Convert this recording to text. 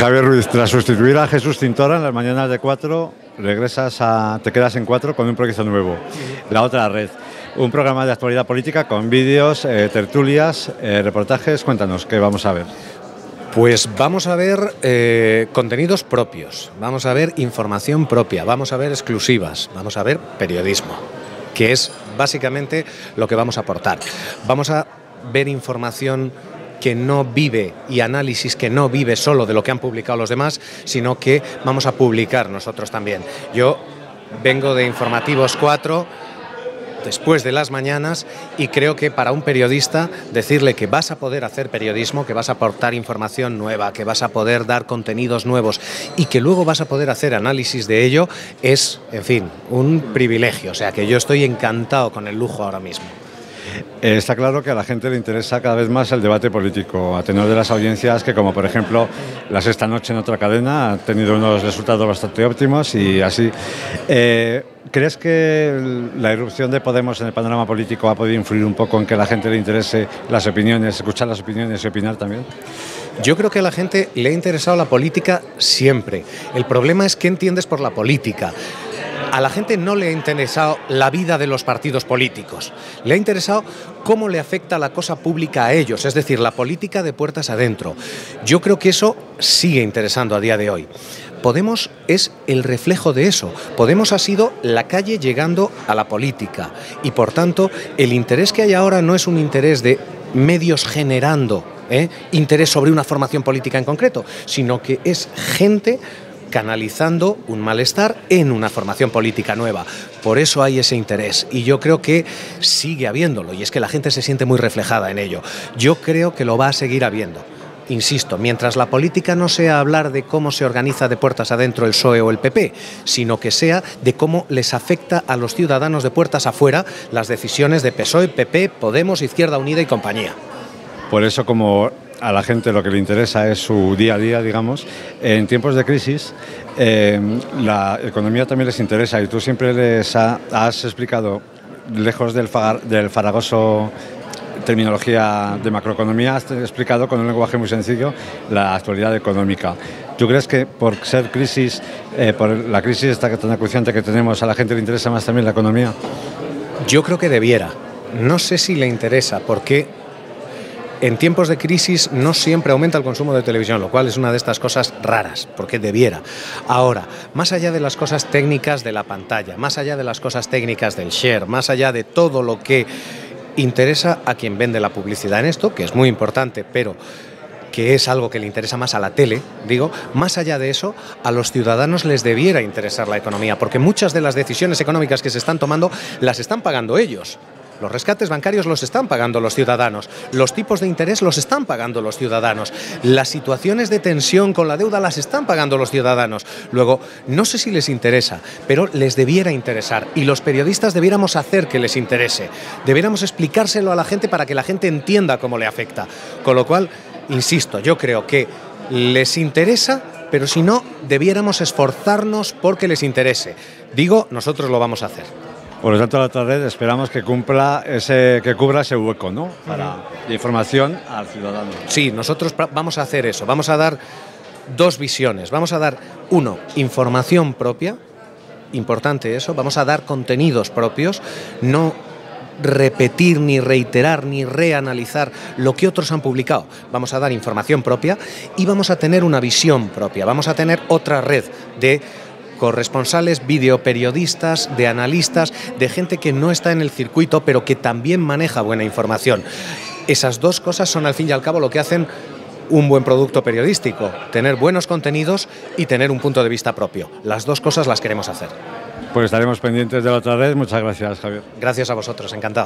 Javier Ruiz, tras sustituir a Jesús Cintora en las mañanas de 4, regresas a, te quedas en 4 con un proyecto nuevo, La Otra Red. Un programa de actualidad política con vídeos, eh, tertulias, eh, reportajes. Cuéntanos, ¿qué vamos a ver? Pues vamos a ver eh, contenidos propios, vamos a ver información propia, vamos a ver exclusivas, vamos a ver periodismo, que es básicamente lo que vamos a aportar. Vamos a ver información que no vive y análisis que no vive solo de lo que han publicado los demás, sino que vamos a publicar nosotros también. Yo vengo de Informativos 4 después de las mañanas y creo que para un periodista decirle que vas a poder hacer periodismo, que vas a aportar información nueva, que vas a poder dar contenidos nuevos y que luego vas a poder hacer análisis de ello es, en fin, un privilegio. O sea que yo estoy encantado con el lujo ahora mismo. Eh, está claro que a la gente le interesa cada vez más el debate político, a tener de las audiencias que, como por ejemplo, las esta noche en otra cadena, han tenido unos resultados bastante óptimos y así. Eh, ¿Crees que la irrupción de Podemos en el panorama político ha podido influir un poco en que a la gente le interese las opiniones, escuchar las opiniones y opinar también? Yo creo que a la gente le ha interesado la política siempre. El problema es qué entiendes por la política a la gente no le ha interesado la vida de los partidos políticos, le ha interesado cómo le afecta la cosa pública a ellos, es decir, la política de puertas adentro. Yo creo que eso sigue interesando a día de hoy. Podemos es el reflejo de eso. Podemos ha sido la calle llegando a la política y por tanto el interés que hay ahora no es un interés de medios generando ¿eh? interés sobre una formación política en concreto, sino que es gente canalizando un malestar en una formación política nueva. Por eso hay ese interés y yo creo que sigue habiéndolo y es que la gente se siente muy reflejada en ello. Yo creo que lo va a seguir habiendo. Insisto, mientras la política no sea hablar de cómo se organiza de puertas adentro el PSOE o el PP, sino que sea de cómo les afecta a los ciudadanos de puertas afuera las decisiones de PSOE, PP, Podemos, Izquierda Unida y compañía. Por eso, como a la gente lo que le interesa es su día a día, digamos. En tiempos de crisis, eh, la economía también les interesa y tú siempre les has explicado, lejos del, del faragoso terminología de macroeconomía, has explicado con un lenguaje muy sencillo la actualidad económica. ¿Tú crees que por ser crisis, eh, por la crisis esta tan acuciante que tenemos, a la gente le interesa más también la economía? Yo creo que debiera. No sé si le interesa, porque en tiempos de crisis no siempre aumenta el consumo de televisión, lo cual es una de estas cosas raras, porque debiera. Ahora, más allá de las cosas técnicas de la pantalla, más allá de las cosas técnicas del share, más allá de todo lo que interesa a quien vende la publicidad en esto, que es muy importante, pero que es algo que le interesa más a la tele, digo, más allá de eso, a los ciudadanos les debiera interesar la economía, porque muchas de las decisiones económicas que se están tomando las están pagando ellos. Los rescates bancarios los están pagando los ciudadanos, los tipos de interés los están pagando los ciudadanos, las situaciones de tensión con la deuda las están pagando los ciudadanos. Luego, no sé si les interesa, pero les debiera interesar y los periodistas debiéramos hacer que les interese, debiéramos explicárselo a la gente para que la gente entienda cómo le afecta. Con lo cual, insisto, yo creo que les interesa, pero si no, debiéramos esforzarnos porque les interese. Digo, nosotros lo vamos a hacer. Por lo tanto, la otra red esperamos que cumpla ese, que cubra ese hueco, ¿no? Para la información al ciudadano. Sí, nosotros vamos a hacer eso. Vamos a dar dos visiones. Vamos a dar, uno, información propia, importante eso. Vamos a dar contenidos propios, no repetir, ni reiterar, ni reanalizar lo que otros han publicado. Vamos a dar información propia y vamos a tener una visión propia. Vamos a tener otra red de corresponsales, videoperiodistas, de analistas, de gente que no está en el circuito, pero que también maneja buena información. Esas dos cosas son al fin y al cabo lo que hacen un buen producto periodístico, tener buenos contenidos y tener un punto de vista propio. Las dos cosas las queremos hacer. Pues estaremos pendientes de la otra red. Muchas gracias, Javier. Gracias a vosotros, encantado.